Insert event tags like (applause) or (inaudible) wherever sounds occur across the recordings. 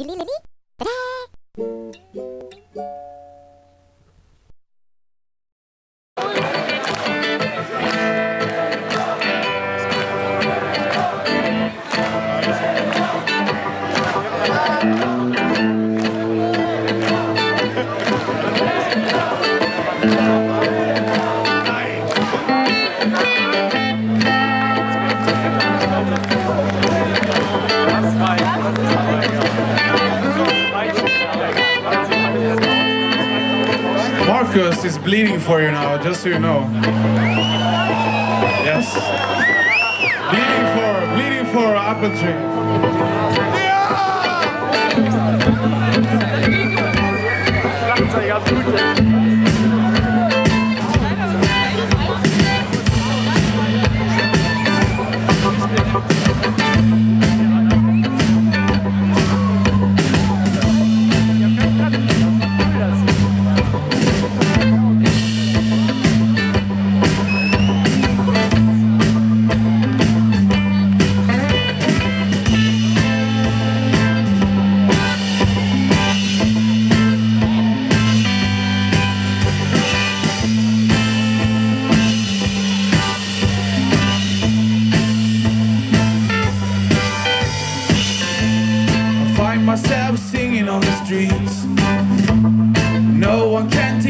You mean me? Ta-da! Marcus is bleeding for you now, just so you know. Yes. Bleeding for, bleeding for apple tree. Yeah!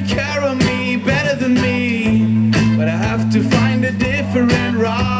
take care of me better than me. But I have to find a different route.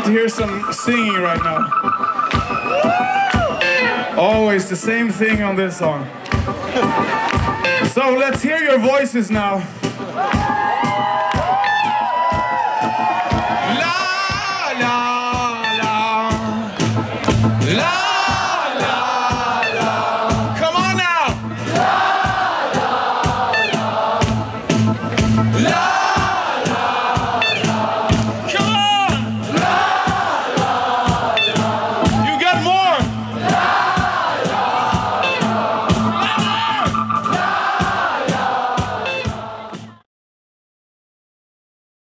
want to hear some singing right now. Always the same thing on this song. (laughs) So let's hear your voices now.